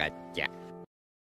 赤ちゃん。